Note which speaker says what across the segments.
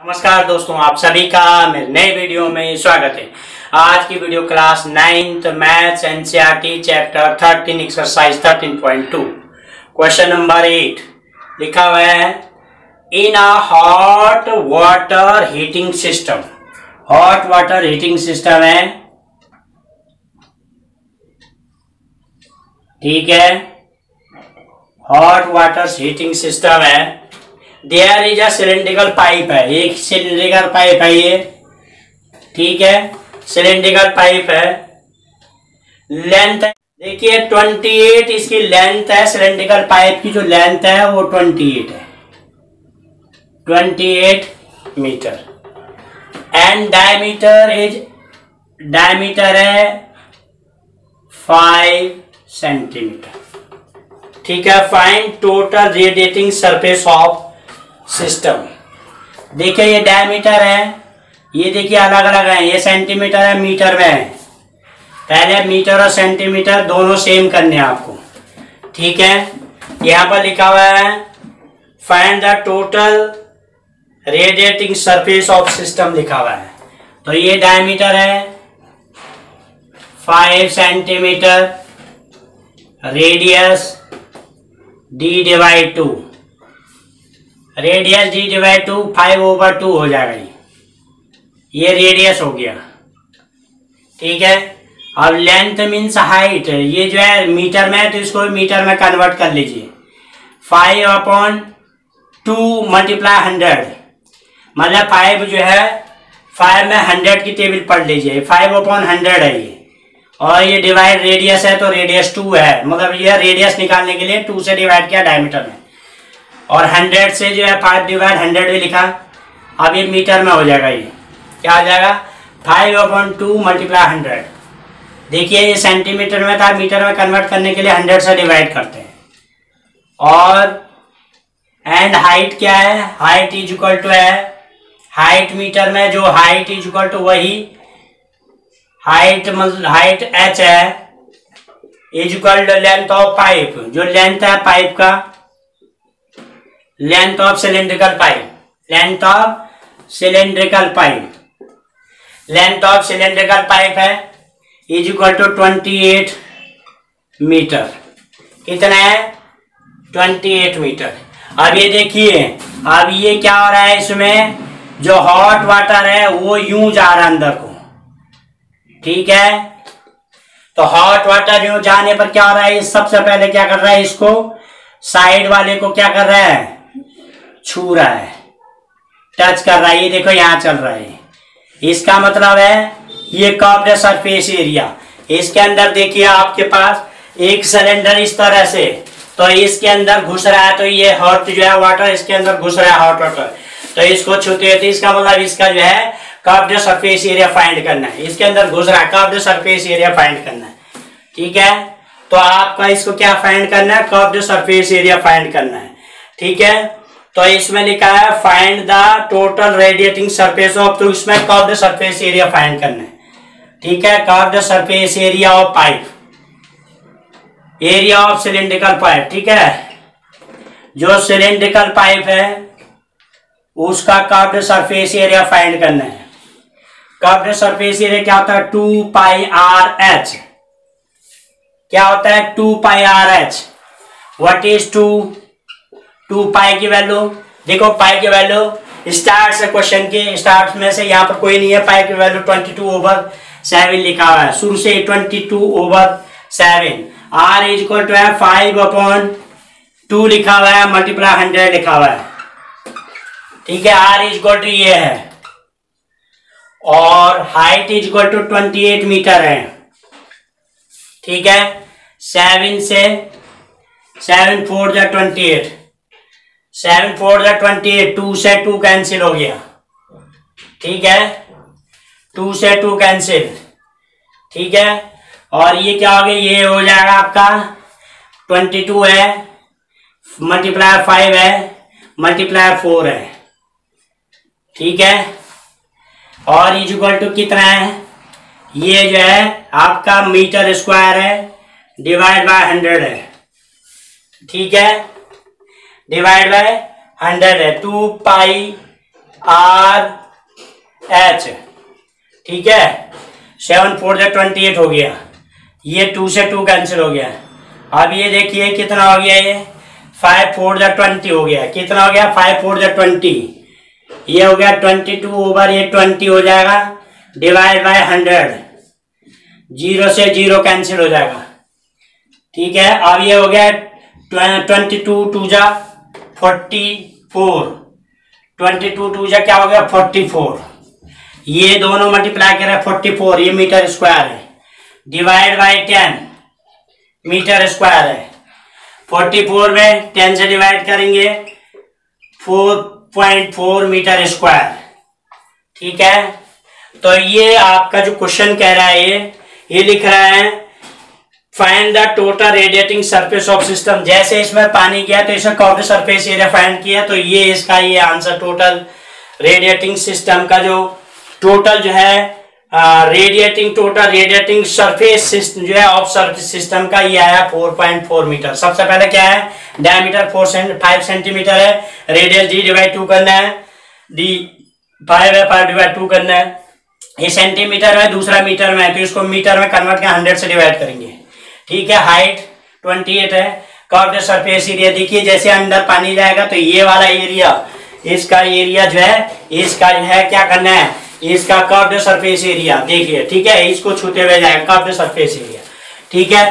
Speaker 1: नमस्कार दोस्तों, आप सभी का मेरे नए वीडियो में स्वागत है। आज की video class ninth, maths, NCERT, chapter thirteen exercise thirteen point two question number eight लिखा हुआ है in a hot water heating system hot water heating system है। ठीक है। हॉट वाटर हीटिंग सिस्टम है। There is a cylindrical pipe है एक cylindrical pipe है ये। ठीक है? सिलेंड्रिकल पाइप है। लेंथ देखिए 28 इसकी लेंथ है। सिलेंड्रिकल पाइप की जो लेंथ है, वो 28 है। 28 metre and diameter is diameter है 5 सेंटीमीटर ठीक है? Fine total radiating surface of system. देखिए ये डायमीटर है, ये देखिए अलग अलग है, ये सेंटीमीटर है, मीटर में है। पहले मीटर और सेंटीमीटर दोनों सेम करने हैं आपको। ठीक है? यहाँ पर लिखा हुआ है find the total radiating surface of system लिखा हुआ है। तो ये डायमीटर है five centimetre radius D divide two radius D divide two five over two हो जाएगा ये रेडियस हो गया। ठीक है? अब लेंथ मीन्स हाइट ये जो है मीटर में तो इसको मीटर में कन्वर्ट कर लीजिए। Five upon two multiply hundred मतलब फाइव जो है फाइव में हंड्रेड की टेबल पढ़ लीजिए। फाइव अपॉन हंड्रेड है ये। और ये डिवाइड रेडियस है तो रेडियस टू है। मतलब ये रेडियस निकालने के लिए टू से डिवाइड किया डायमीटर में। और हंड्रेड से जो है फाइव डिवाइड हंड्रेड भी लिखा। अब ये मीटर में हो जाएगा ये। क्या आ जाएगा? Five upon two multiply hundred देखिए, ये सेंटीमीटर में था मीटर में कन्वर्ट करने के लिए हंड्रेड से डिवाइड करते हैं। और एंड हाइट क्या है? हाइट इज़ इक्वल टू है। हाइट मीटर में जो हाइट इज़ इक्वल टू वही हाइट हाइट एच है। Is equal to length of pipe जो लेंथ है पाइप का length of cylindrical pipe length of cylindrical pipe length of cylindrical pipe है is equal to twenty eight metre कितना है? Twenty eight metre अब ये देखिए, अब ये क्या हो रहा है इसमें? जो हॉट वाटर है, वो यूँ जा रहा है अंदर को। ठीक है? तो हॉट वाटर यूँ जाने पर क्या हो रहा है? सबसे पहले क्या कर रहा है इसको? साइड वाले को क्या कर रहा है? छू रहा है। टच कर रहा है, ये देखो यहाँ चल रहा है। इसका मतलब है, ये कॉप्ड सरफेस एरिया इसके अंदर देखिए आपके पास एक सिलेंडर इस तरह से। तो इसके अंदर घुस रहा है तो ये हॉट जो है वाटर इसके अंदर घुस रहा है हॉट वाटर तो इसको छूते तो इसका मतलब इसका जो है कॉप्ड सरफेस एरिया फाइंड करना है। इसके अंदर घुस रहा है कॉप्ड सरफेस एरिया फाइंड करना है। ठीक है? तो आपका इसको क्या फाइंड करना है? कॉप्ड सरफेस एरिया फाइंड करना है। ठीक है? तो इसमें लिखा है find the total radiating surface of तो इसमें कर्व्ड सरफेस एरिया फाइंड करना है। ठीक है curved surface area of pipe area of cylindrical pipe ठीक है? जो सिलेंड्रिकल पाइप है, उसका कर्व्ड सरफेस एरिया फाइंड करना है। कर्व्ड सरफेस एरिया क्या होता है? टू पाई आर एच क्या होता है? Two pi R H what is two two pi की वैल्यू, देखो पाई की वैल्यू स्टार्ट से क्वेश्चन के स्टार्ट में से यहाँ पर कोई नहीं है, पाई की value twenty two over seven लिखा हुआ है। शुरू से twenty two over seven R is equal to है फाइव अपॉन टू लिखा हुआ है मल्टीप्लाई हंड्रेड लिखा हुआ है। ठीक है आर इज़ इक्वल टू ये है। और height is equal to twenty eight metre है। ठीक है सेवन से सेवन फोर जा ट्वेंटी एट सेवन फोर जा ट्वेंटी एट टू से टू कैंसिल हो गया। ठीक है? टू से टू कैंसिल ठीक है? और ये क्या हो गया? ये हो जाएगा आपका ट्वेंटी टू है मल्टीप्लायर फाइव है मल्टीप्लायर फोर है। ठीक है? और इक्वल टू कितना है? ये जो है आपका मीटर स्क्वायर है डिवाइड बाय हंड्रेड है। ठीक है? डिवाइड बाय हंड्रेड है टू पाई आर एच ठीक है? सेवन फोर जो ट्वेंटी एट हो गया। ये टू से टू कैंसिल हो गया। अब ये देखिए कितना हो गया ये? फाइव फोर जो ट्वेंटी हो गया। कितना हो गया? फाइव फोर जो ट्वेंटी ये हो गया ट्वेंटी टू ओवर ये ट्वेंटी हो जाएगा। डिवाइड बाय हंड्रेड ज़ीरो से ज़ीरो कैंसिल हो जाएगा। ठीक है? अब ये हो गया ट्वेंटी टू टू जा forty four. Twenty two two जा, क्या हो गया? Forty four. ये दोनों मल्टीप्लाई कर फोर्टी फोर। ये मीटर स्क्वायर है। Divide by ten metre square है। फोर्टी फोर में टेन से डिवाइड करेंगे four point four metre square ठीक है? तो ये आपका जो क्वेश्चन कह रहा है, ये ये लिख रहा है find the total radiating surface of system जैसे इसमें पानी गया तो इसमें कॉपर सरफेस एरिया फाइंड किया तो ये इसका ये आंसर टोटल रेडिएटिंग सिस्टम का जो टोटल जो है radiating total radiating surface system जो है ऑफ़ सरफेस सिस्टम का ये आया 4.4 मीटर सबसे पहले क्या है? डायमीटर फोर फाइव सेंटीमीटर है. रेडियस डी डिवाइड टू करना है. डी फाइव है फाइव डिवाइड टू करना है. ये सेंटीमीटर है, दूसरा मीटर में है तो इसको मीटर में कन्वर्ट कर हंड्रेड से डिवाइड करेंगे. ठीक है हाइट ट्वेंटी एट है कर्व सरफेस एरिया देखिए, जैसे अंदर पानी जाएगा तो ये वाला एरिया इसका एरिया जो है, इसका जो है क्या करना है? इसका कर्व सरफेस एरिया देखिए, ठीक है, इसको छूते हुए जाएगा कर्व सरफेस एरिया ठीक है?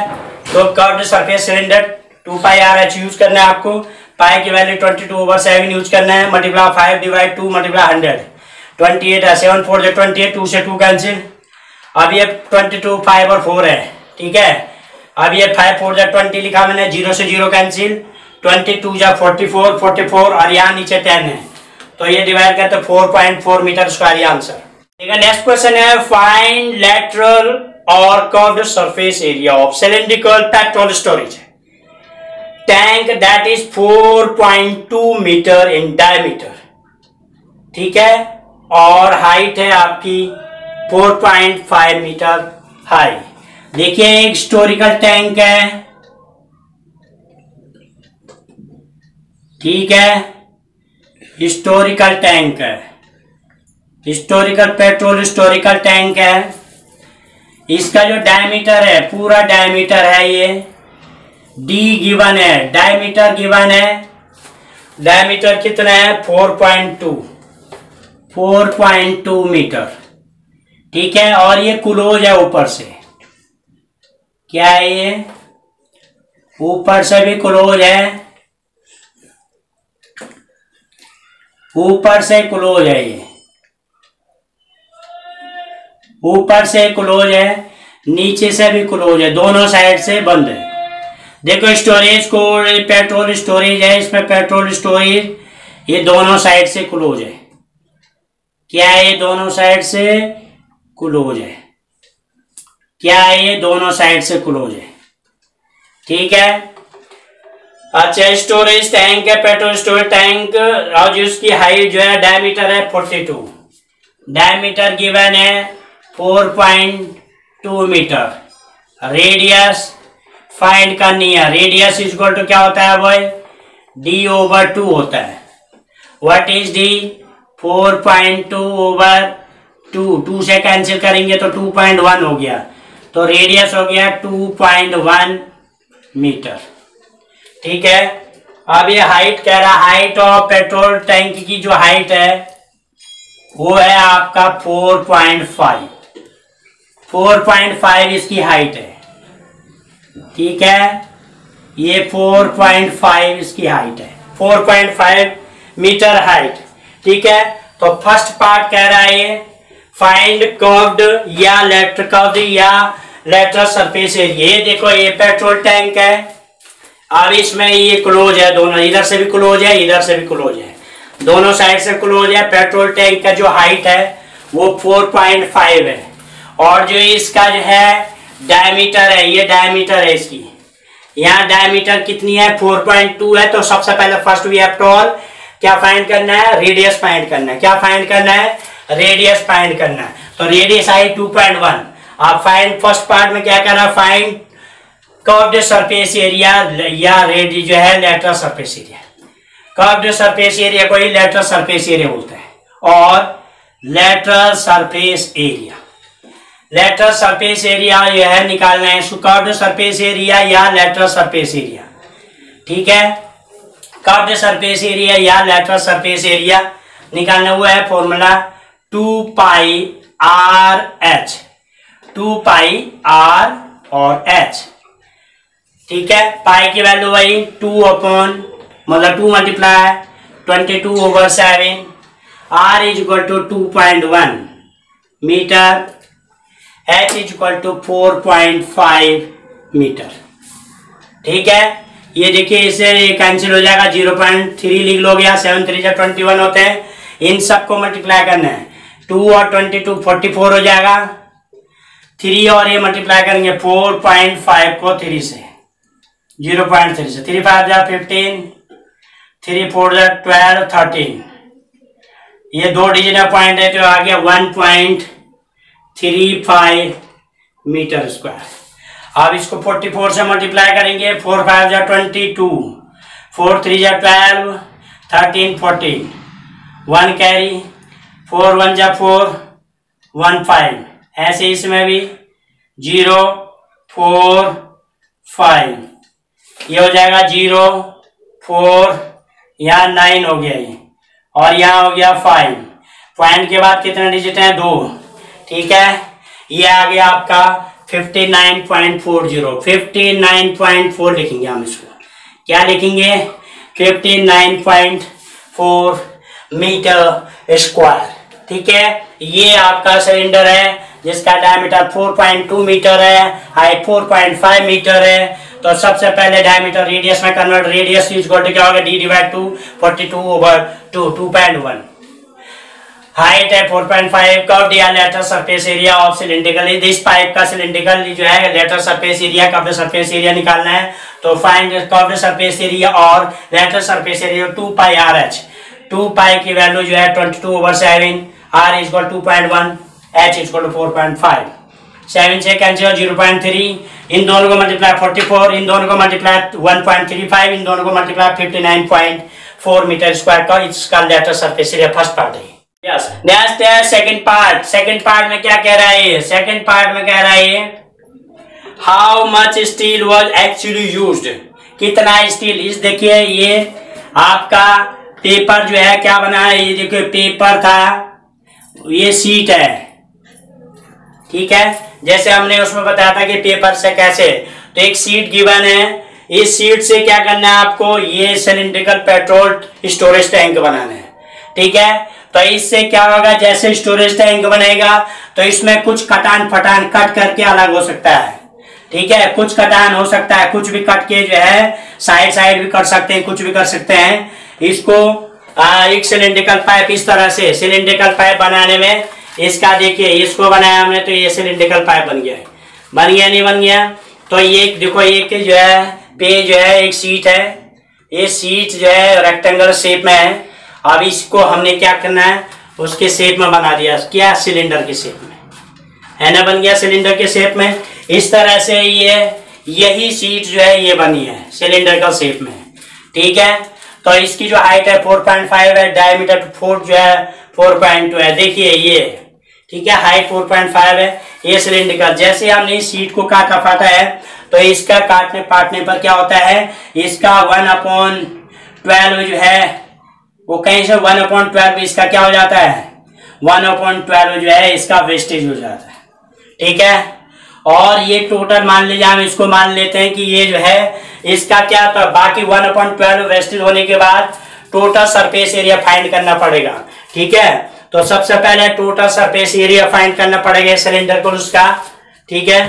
Speaker 1: तो curve surface cylinder two pi R H use करना है आपको। पाई की value twenty two over seven use करना है multiply five divide two multiply hundred twenty eight है सेवन फोर जो ट्वेंटी एट टू से टू कैंसिल अब ये ट्वेंटी टू फाइव और फोर है, ठीक है? अब ये फाइव फोर जा ट्वेंटी लिखा मैंने ज़ीरो से ज़ीरो कैंसिल ट्वेंटी टू जा फोर्टी फोर फोर्टी फोर और यहाँ नीचे टेन है। तो ये डिवाइड करते four point four metre square ये आंसर ठीक है नेक्स्ट क्वेश्चन है फाइंड लेटरल और curved surface area of cylindrical petrol storage tank that is 4.2 metre in diameter ठीक है, और हाइट है आपकी 4.5 मीटर हाई देखिए, एक हिस्टोरिकल टैंक है। ठीक है? हिस्टोरिकल टैंक है। हिस्टोरिकल पेट्रोल हिस्टोरिकल टैंक है। इसका जो डायमीटर है, पूरा डायमीटर है ये। डी गिवन है। डायमीटर गिवन है। डायमीटर कितना है? 4.2 4.2 मीटर ठीक है? और ये क्लोज है ऊपर से। क्या है ये? ऊपर से भी क्लोज है। ऊपर से क्लोज है ये। ऊपर से क्लोज है, नीचे से भी क्लोज है, दोनों साइड से बंद है। देखो स्टोरेज को पेट्रोल स्टोरेज है, इसमें पेट्रोल स्टोरेज ये दोनों साइड से क्लोज है। क्या है ये दोनों साइड से क्लोज है? क्या है ये? दोनों साइड से क्लोज है। ठीक है? अच्छा स्टोरेज टैंक है पेट्रोल स्टोरेज टैंक और जिसकी हाइट जो है डायमीटर है फोर्टी टू डायमीटर गिवन है four point two metre radius find करनी है। रेडियस इजक्वल टू क्या होता है बॉय डी ओवर टू होता है। What is D four point two over two two से कैंसिल करेंगे तो टू पॉइंट वन हो गया। तो रेडियस हो गया टू पॉइंट वन मीटर ठीक है? अब ये हाइट कह रहा हाइट ऑफ़ पेट्रोल टैंक की जो हाइट है, वो है आपका four point five four point five इसकी हाइट है। ठीक है? ये फोर पॉइंट फाइव इसकी हाइट है। Four point five metre height ठीक है? तो फ़र्स्ट पार्ट कह रहा है ये फाइंड कर्व्ड या लेटर कर्व्ड या लेटर सरफेस ये देखो, ये पेट्रोल टैंक है। अब इसमें ये क्लोज है दोनों। इधर से भी क्लोज है, इधर से भी क्लोज है। दोनों साइड से क्लोज है। पेट्रोल टैंक का जो हाइट है, वो 4.5 है। और जो इसका जो है डायमीटर है, ये डायमीटर है इसकी। यहाँ डायमीटर कितनी है? 4.2 है। तो सबसे पहले फ़र्स्ट वी हैव क्या फाइंड करना है? रेडियस फाइंड करना है। क्या फाइंड करना है? रेडियस फाइंड करना है। तो रेडियस आई 2.1 आप फाइंड फ़र्स्ट पार्ट में क्या करना फाइंड कर्व्ड सरफेस एरिया या रेड जो है lateral surface area curved surface area को ही लेटर सरफेस एरिया बोलते हैं। और lateral surface area lateral surface area जो है, निकालना है कर्व्ड सरफेस एरिया या लेटरल सरफेस एरिया ठीक है? कर्व्ड सरफेस एरिया या लेटरल सरफेस एरिया निकालना हुआ है formula two pi R H, two pi R और एच। ठीक है, पाई की वैल्यू वही टू अपॉन मतलब two multiply twenty two over seven R is equal to two point one metre H is equal to four point five metre ठीक है, ये देखिए इसे कैंसिल हो जाएगा ज़ीरो पॉइंट थ्री लिख लो गया सेवन थ्री जा ट्वेंटी वन होते हैं, इन सबको मल्टीप्लाई करना है। टू और ट्वेंटी टू, फोर्टी फोर हो जाएगा। थ्री और ये मल्टीप्लाई करेंगे, फोर पॉइंट फाइव को थ्री से। ज़ीरो पॉइंट थ्री से। थ्री फाइव जा फिफ्टीन, थ्री फोर जा ट्वेल्व, थर्टीन। ये दो डिजिट पॉइंट है तो आ गया one point three five metre square. अब इसको फोर्टी फोर से मल्टीप्लाई करेंगे, फोर फाइव जा ट्वेंटी टू, फोर थ्री जा twelve, thirteen fourteen. One carry four one जा फोर, वन फाइव। ऐसे इसमें भी ज़ीरो, फोर, फाइव। ये हो जाएगा ज़ीरो, फोर यहाँ नाइन हो गया ये। और यहाँ हो गया फाइव। पॉइंट के बाद कितने डिजिट हैं? दो। ठीक है? ये आ गया आपका fifty nine point four zero. Fifty nine point four लिखेंगे हम इसको। क्या लिखेंगे? Fifty nine point four metre square. ठीक है? ये आपका सिलेंडर है, जिसका डायमीटर 4.2 मीटर है हाइट 4.5 मीटर है। तो सबसे पहले डायमीटर रेडियस में कन्वर्ट रेडियस यूज़ करते क्या होगा? D divide two forty two over two two point one height है 4.5 कर्व दिया lateral surface area of cylindrical this pipe का सिलिंड्रिकल जो है lateral surface area curve surface area निकालना है। तो फाइंड कर्व सरफेस एरिया और lateral surface area two pi R H two pi की वैल्यू जो है twenty two over seven R is two point one H is to four point five seven से cancel zero point three इन दोनों को multiply forty four इन दोनों को multiply one point three five इन दोनों को multiply fifty nine point four metre square का इसका lateral surface area first part है। यस नेक्स्ट है सेकंड पार्ट सेकंड पार्ट में क्या कह रहा है सेकंड पार्ट में कह रहा है how much steel was actually use कितना स्टील इस देखिए ये आपका पेपर जो है क्या बना है? ये देखिए पेपर था। ये सीट है। ठीक है? जैसे हमने उसमें बताया था कि पेपर से कैसे। तो एक सीट गिवन है। इस सीट से क्या करना है आपको? ये सिलिंड्रिकल पेट्रोल स्टोरेज टैंक बनाना है। ठीक है? तो इससे क्या होगा? जैसे स्टोरेज टैंक बनेगा तो इसमें कुछ कटान फटान कट करके अलग हो सकता है। ठीक है? कुछ कटान हो सकता है, कुछ भी कट के जो है साइड साइड भी कर सकते हैं, कुछ भी कर सकते हैं। इसको आ, एक सिलेंड्रिकल पाइप इस तरह से सिलेंड्रिकल पाइप बनाने में इसका देखिए इसको बनाया हमने तो ये सिलेंड्रिकल पाइप बन गया बन गया नहीं बन गया? तो ये देखो एक जो है पे जो है एक सीट है। ये सीट जो है रेक्टेंगल शेप में है। अब इसको हमने क्या करना है? उसके शेप में बना दिया। क्या सिलेंडर के शेप में? है ना बन गया सिलेंडर के शेप में? इस तरह से ये यही सीट जो है ये बनी है सिलेंडर का शेप में। ठीक है? तो इसकी जो हाइट है 4.5 है डायमीटर फोर जो है 4.2 है। देखिए ये, ठीक है हाइट 4.5 है, ये सिलेंडर जैसे हमने इस सीट को काटा, फाटा है तो इसका काटने पाटने पर क्या होता है, इसका वन अपॉन ट्वेल्व जो है, वो कहीं से वन अपॉन ट्वेल्व इसका क्या हो जाता है वन अपॉन ट्वेल्व जो है, इसका वेस्टेज हो जाता है। ठीक है? और ये टोटल मान लीजिए हम इसको मान लेते हैं कि ये जो है, इसका क्या था? बाकी वन अपॉइंट ट्वेल्व वेस्टेज होने के बाद टोटल सरफेस एरिया फाइंड करना पड़ेगा। ठीक है? तो सबसे पहले टोटल सरफेस एरिया फाइंड करना पड़ेगा सिलेंडर को उसका। ठीक है?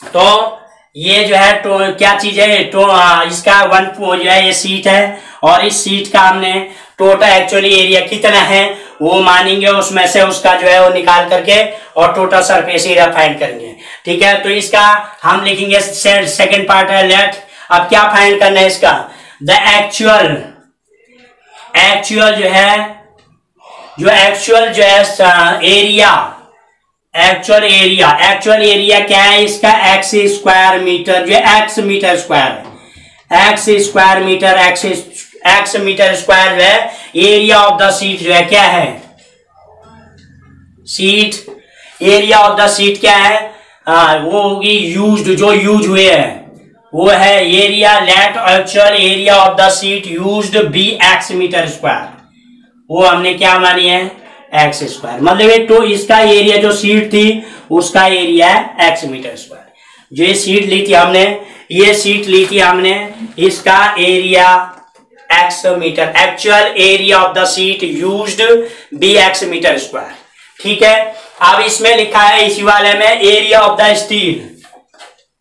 Speaker 1: तो ये जो है तो क्या चीज़ है? तो इसका वन जो है, ये सीट है। और इस सीट का हमने टोटल एक्चुअली एरिया कितना है, वो मानेंगे, उसमें से उसका जो है, वो निकाल करके और टोटल सरफेस एरिया फाइंड करेंगे। ठीक है? तो इसका हम लिखेंगे सेकेंड पार्ट है लेट अब क्या फाइंड करना है इसका? द एक्चुअल एक्चुअल जो है, जो एक्चुअल जो है area actual area actual area क्या है इसका? एक्स स्क्वायर मीटर जो X metre square X square metre X X metre square जो है. एरिया ऑफ़ द सीट जो है, क्या है? Seat area of the seat क्या है? आ, वो होगी यूज्ड जो यूज़ हुए हैं। वो है area let actual area of the seat used be X metre square वो हमने क्या मानी है? एक्स स्क्वायर मतलब ये तो इसका एरिया जो सीट थी उसका एरिया है एक्स मीटर स्क्वायर जो ये सीट ली थी हमने ये सीट ली थी हमने इसका area X metre actual area of the seat used be X metre square ठीक है? अब इसमें लिखा है, इसी वाले में एरिया ऑफ़ द स्टील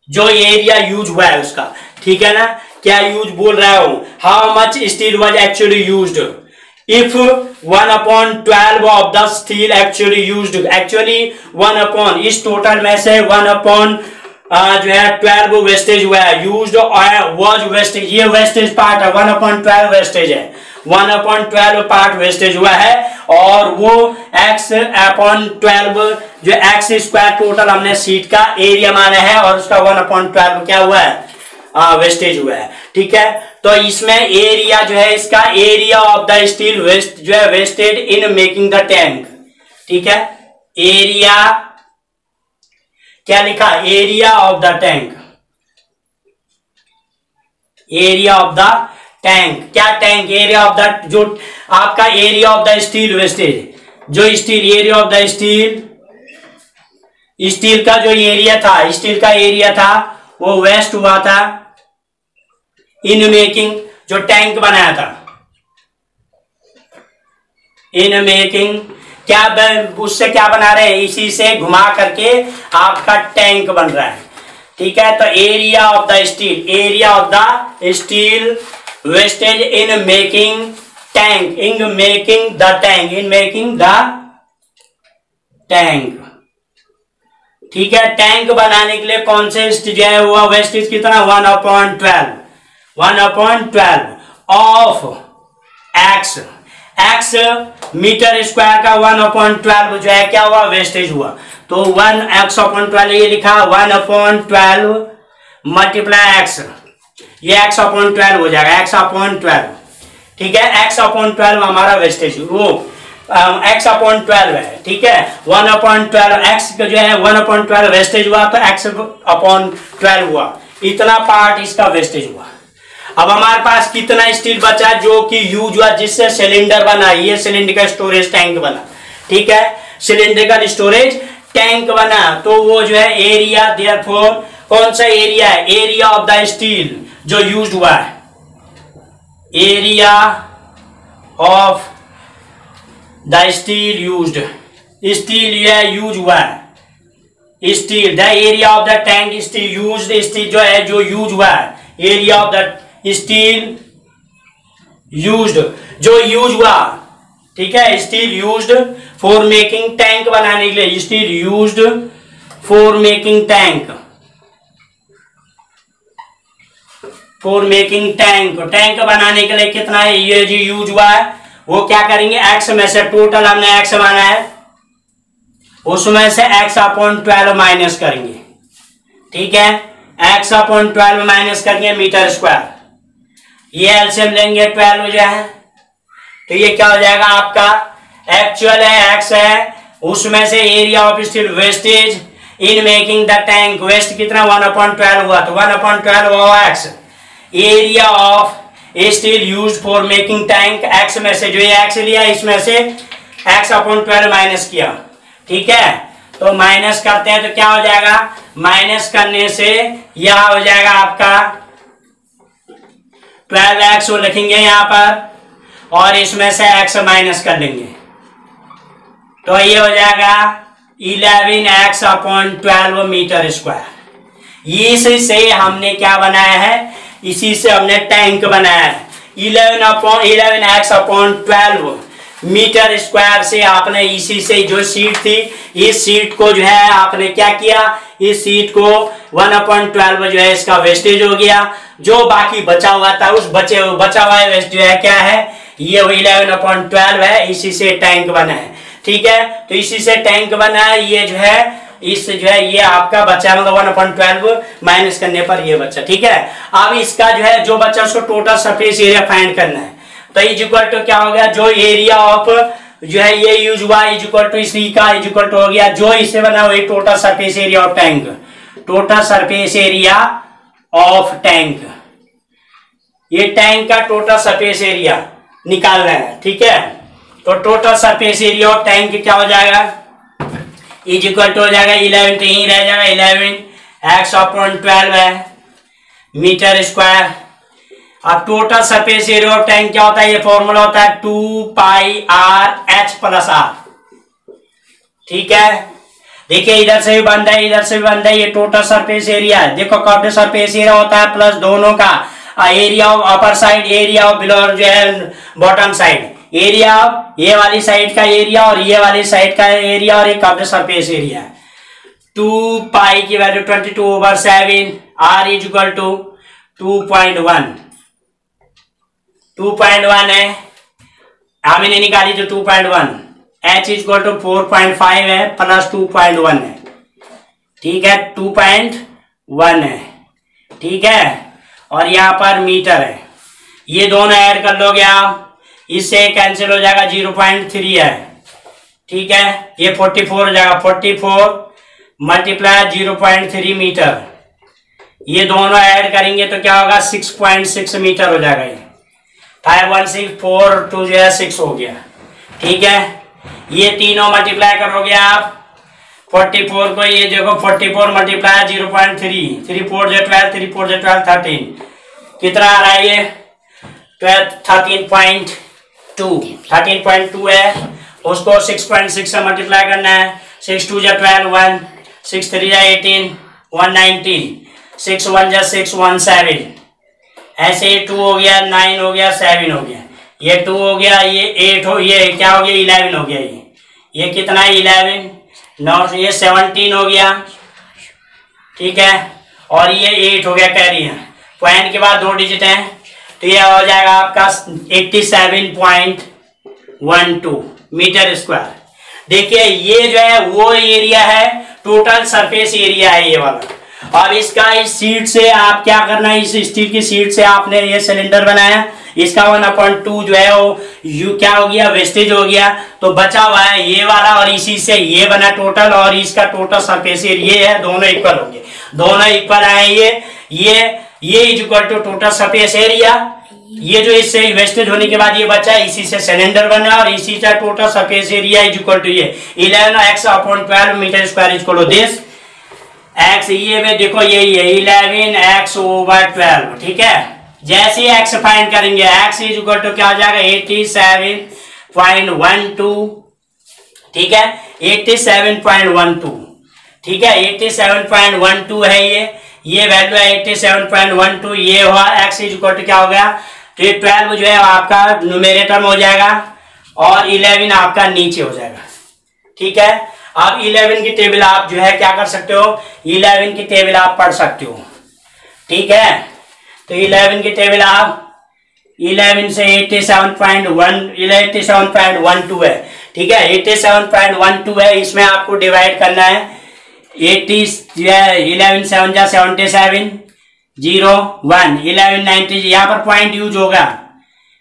Speaker 1: जो एरिया यूज़ हुआ है उसका। ठीक है ना? क्या यूज़ बोल रहा हूँ? How much steel was actually use if one upon twelve of the steel actually use actually one upon इस टोटल में से वन अपॉन जो है ट्वेल्व वेस्टेज हुआ है। यूज़ वॉज़ वेस्टेज ये वेस्टेज पार्ट है। वन अपॉन ट्वेल्व वेस्टेज है। One upon twelve part wastage हुआ है और वो एक्स अपॉन ट्वेल्व जो एक्स स्क्वायर टोटल हमने सीट का एरिया माना है और उसका वन अपॉन ट्वेल्व क्या हुआ है? आ, वेस्टेज हुआ है। ठीक है? तो इसमें एरिया जो है इसका area of the steel waste जो है wasted in making the tank. ठीक है? एरिया क्या लिखा? Area of the tank. Area of the tank, क्या टैंक? एरिया ऑफ़ द जो आपका area of the steel wastage जो steel area of the steel steel का जो एरिया था स्टील का एरिया था, वो वेस्ट हुआ था। इन मेकिंग जो टैंक बनाया था। इन मेकिंग क्या उससे क्या बना रहे हैं? इसी से घुमा करके आपका टैंक बन रहा है। ठीक है तो area of the steel area of the steel wastage in making tank, in making the tank, in making the tank. ठीक है टैंक बनाने के लिए कौन से जो है हुआ वेस्टेज कितना? One upon twelve one upon twelve of X X metre square का वन अपॉइंट ट्वेल्व जो है, क्या हुआ? वेस्टेज हुआ। तो वन एक्स अपॉइंट ट्वेल्व ये लिखा। One upon twelve multiply X ये एक्स अपॉइंट ट्वेल्व हो जाएगा एक्स अपॉइंट ट्वेल्व ठीक है? एक्स अपॉइंट ट्वेल्व हमारा वेस्टेज वो एक्स अपॉइंट ट्वेल्व है। ठीक है? वन अपॉइंट ट्वेल्व एक्स जो है वन अपॉइंट ट्वेल्व वेस्टेज हुआ तो एक्स अपॉइंट ट्वेल्व हुआ। इतना पार्ट इसका वेस्टेज हुआ। अब हमारे पास कितना स्टील बचा, जो कि यूज़ हुआ, जिससे सिलेंडर बना। ये सिलेंडर का स्टोरेज टैंक बना। ठीक है? सिलेंडर का स्टोरेज टैंक बना। तो वो जो है एरिया देयर कौन सा एरिया है? एरिया ऑफ़ द स्टील जो यूज़ हुआ है। Area of the steel use steel यह यूज़ हुआ है। Steel the area of the tank steel use steel जो है, जो यूज़ हुआ है। Area of the steel use जो यूज़ हुआ। ठीक है steel use for making tank बनाने के लिए। Steel use for making tank for making tank. Tank बनाने के लिए कितना है? ये जो यूज़ हुआ है। वो क्या करेंगे? एक्स में से टोटल हमने एक्स माना है। उसमें से एक्स अपॉन ट्वेल्व माइनस करेंगे। ठीक है? एक्स अपॉन ट्वेल्व माइनस करेंगे मीटर स्क्वायर ये एल्सियम लेंगे ट्वेल्व जो है तो ये क्या हो जाएगा आपका? एक्चुअल है एक्स है। उसमें से area of steel wastage in making the tank waste कितना? वन अपॉइंट ट्वेल्व हुआ। तो वन अपॉइंट ट्वेल्व हुआ X area of steel use for making tank X में से जो ये एक्स लिया, इसमें से एक्स अपॉन ट्वेल्व माइनस किया। ठीक है? तो माइनस करते हैं तो क्या हो जाएगा? माइनस करने से यह हो जाएगा आपका ट्वेल्व एक्स लिखेंगे यहाँ पर और इसमें से एक्स माइनस कर लेंगे। तो ये हो जाएगा eleven X upon twelve metre square इसी हमने क्या बनाया है? इसी से हमने टैंक बनाया eleven upon eleven X upon twelve metre square से आपने इसी से जो सीट थी, इस सीट को जो है आपने क्या किया? इस सीट को वन अपॉइंट ट्वेल्व जो है इसका वेस्टेज हो गया। जो बाकी बचा हुआ था, उस बचे, बचा हुआ वेस्ट जो है क्या है? ये इलेवन अपॉइंट ट्वेल्व है, इसी से टैंक बना है। ठीक है? तो इसी से टैंक बना है, ये जो है इस जो है, ये आपका बच्चा मतलब वन अपॉइंट ट्वेल्व माइनस करने पर ये बच्चा, ठीक है? अब इसका जो है, जो बच्चा उसको टोटल सरफेस एरिया फाइंड करना है। तो इज़ इक्वल टू क्या हो गया? जो एरिया ऑफ़ जो है, ये यूज़ हुआ इज़ इक्वल टू सी का इज़ इक्वल टू हो गया। जो इससे बना, वही total surface area of tank total surface area of tank ये टैंक का टोटल सरफेस एरिया निकालना है, ठीक है? तो total surface area of tank क्या हो जाएगा? इज़ इक्वल टू हो जाएगा इलेवन तो यही रह जाएगा इलेवन एक्स अपॉन ट्वेल्व है. मीटर स्क्वायर अब total surface area of tank क्या होता है? ये फॉर्मूला होता है two pi R H plus R ठीक है? देखिए, इधर से भी बंद है, इधर से भी बंद है, ये टोटल सरफेस एरिया है। देखो, कब सरफेस एरिया होता है? प्लस दोनों का area of upper side area of below जो है बॉटम साइड एरिया ये वाली साइड का एरिया और ये वाली साइड का एरिया और एक कब सरफेस एरिया टू पाई की value twenty two over seven R is equal to two point one two point one है। हमने निकाली तो two point one H is equal to four point five है प्लस टू पॉइंट वन है। ठीक है to point one है। ठीक है? और यहाँ पर मीटर है। ये दोनों ऐड कर लोगे आप। इससे कैंसिल हो जाएगा ज़ीरो पॉइंट थ्री है। ठीक है? ये फोर्टी फोर हो जाएगा। Forty four multiply zero point three metre. ये दोनों ऐड करेंगे तो क्या होगा? सिक्स पॉइंट सिक्स मीटर हो जाएगा ये। Five one six four two जो है सिक्स हो गया। ठीक है? ये तीनों मल्टीप्लाई करोगे आप। फोर्टी फोर को ये देखो, forty four multiply zero point three. Three four जो ट्वेल्व थ्री फोर जो ट्वेल्व थर्टीन कितना आ रहा है ये? Twelve thirteen point two thirteen point two है। उसको सिक्स पॉइंट सिक्स से मल्टीप्लाई करना है। सिक्स टू जो ट्वेल्व वन सिक्स थ्री जो eighteen one nineteen six one जो सिक्स वन सेवन ऐसे ही टू हो गया नाइन हो गया सेवन हो गया। ये टू हो गया, ये एट हो, ये क्या हो गया इलेवन हो गया ये। ये कितना है इलेवन नौ ये सेवनटीन हो गया। ठीक है? और ये एट हो गया कैरी है। पॉइंट के बाद दो डिजिट है। तो ये हो जाएगा आपका eighty seven point one two metre square. देखिए, ये जो है वो एरिया है टोटल सरफेस एरिया है ये वाला। अब इसका इस सीट से आप क्या करना है? इस स्टील की सीट से आपने ये सिलेंडर बनाया। इसका वन अपॉइंट टू जो है वो, यू क्या हो गया? वेस्टेज हो गया। तो बचा हुआ है ये वाला और इसी से ये बना टोटल और इसका टोटल सरफेस ये है, दोनों इक्वल हो गए दोनों इक्वल आए ये। ये ये is equal to total surface area ये जो इससे वेस्टेज होने के बाद ये बचा, इसी से सिलेंडर बना और इसी का total surface area is equal to ये. Eleven X upon twelve metre square is equal this X ये में देखो यही है इलेवन एक्स ओवर ट्वेल्व ठीक है? जैसे एक्स फाइंड करेंगे एक्स इज़ इक्वल टू क्या हो जाएगा? Eighty seven point one two ठीक है? Eighty seven point one two ठीक है? Eighty seven point one two है ये. ये वैल्यू है eighty seven point one two ये हुआ एक्स इज़ इक्वल टू क्या हो गया? तो ये ट्वेल्व जो है आपका न्यूमेरेटर में हो जाएगा और इलेवन आपका नीचे हो जाएगा। ठीक है? अब इलेवन की टेबल आप जो है क्या कर सकते हो? इलेवन की टेबल आप पढ़ सकते हो। ठीक है? तो इलेवन की टेबल आप इलेवन से eighty seven point one eighty seven point one two है। ठीक है? Eighty seven point one two है, इसमें आपको डिवाइड करना है। एट्टी इलेवन सेवन जा seventy seven zero, one, eleven, ninety, यहाँ पर पॉइंट यूज़ होगा।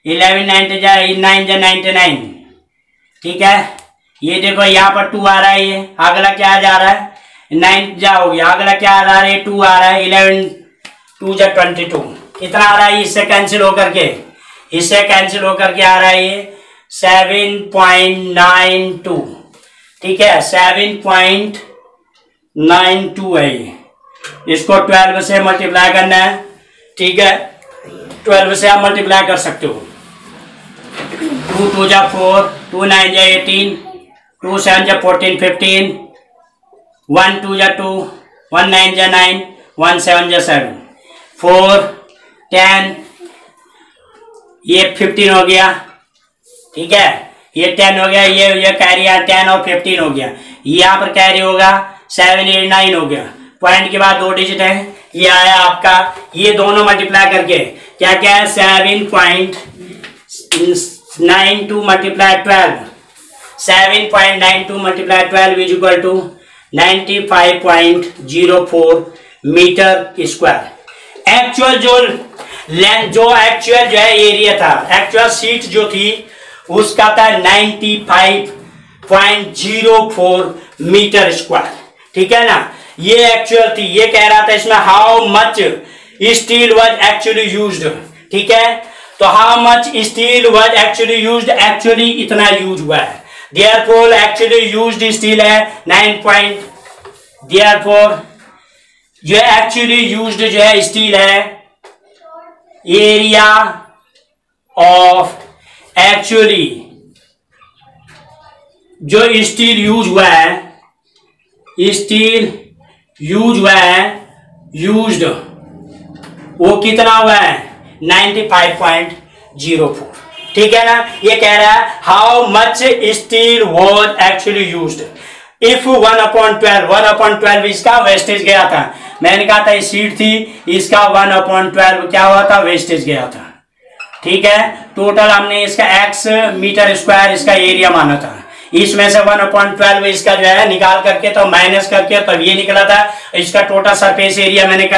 Speaker 1: इलेवन, नाइनटी जा, नाइन जा, नाइनटी नाइन। ठीक है? ये देखो, यहाँ पर टू आ रहा है ये। अगला क्या जा रहा है? नाइन जा हो गया। अगला क्या आ रहा है? टू आ रहा है। इलेवन टू जा, ट्वेंटी टू। कितना आ रहा है? इससे कैंसिल होकर के। इससे कैंसिल होकर के आ रहा है ये। Seven point nine two. ठीक है? सेवन पॉइंट नाइन टू है इसको ट्वेल्व से मल्टीप्लाई करना है, ठीक है? ट्वेल्व से आप मल्टीप्लाई कर सकते हो। टू टू जा फोर, टू नाइन जा एटीन, टू सेवन जा फोर्टीन, फिफ्टीन, वन टू जा टू, वन नाइन जा नाइन, वन सेवन जा सेवन। फोर, टेन, ये फिफ्टीन हो गया, ठीक है? ये टेन हो गया, ये ये कैरी टेन और फिफ्टीन हो गया। यहाँ पर कैरी होगा सेवन एट नाइन हो गया। पॉइंट के बाद दो डिजिट है। ये आया आपका। ये दोनों मल्टीप्लाई करके क्या क्या है? Seven point nine two multiply twelve seven point nine two multiply twelve is equal to ninety five point zero four metre square actual जो लेंथ जो एक्चुअल जो है एरिया था एक्चुअल सीट जो थी, उसका था 95.04 मीटर स्क्वायर ठीक है ना? ये एक्चुअल थी, ये कह रहा था इसमें how much steel was actually use ठीक है? तो how much steel was actually use actually इतना यूज़ हुआ है। There four actually use steel है नाइन पॉइंट देयर फोर जो एक्चुअली यूज़ जो है स्टील है एरिया ऑफ़ एक्चुअली जो स्टील यूज़ हुआ है स्टील यूज़ हुआ है यूज्ड वो कितना हुआ है? 95.04 ठीक है ना? ये कह रहा है how much steel was actually use if one upon twelve one upon twelve इसका वेस्टेज गया था। मैंने कहा था सीट थी, इसका वन अपॉइंट ट्वेल्व क्या हुआ था? वेस्टेज गया था। ठीक है? टोटल हमने इसका एक्स मीटर स्क्वायर इसका एरिया माना था। इसमें से वन अपॉइंट ट्वेल्व इसका जो है निकाल करके तो माइनस करके तब ये निकला था। इसका टोटल सरफेस एरिया मैंने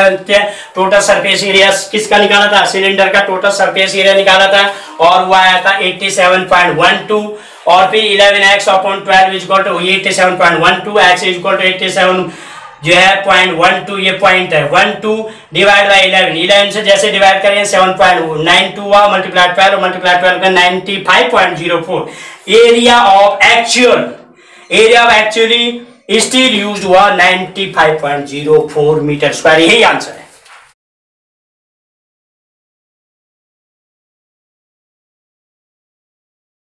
Speaker 1: टोटल सरफेस एरिया किसका निकाला था? सिलेंडर का टोटल सरफेस एरिया निकाला था और वो आया था 87.12 और फिर 11x x upon twelve is equal to eighty seven point one two x is equal to eighty seven जो है पॉइंट वन टू ये पॉइंट है। One two divide by eleven eleven से जैसे डिवाइड करें सेवन पॉइंट नाइन टू हुआ multiply twelve multiply twelve का ninety five point zero four area of actual area of actually steel use हुआ ninety five point zero four metre square यही answer है।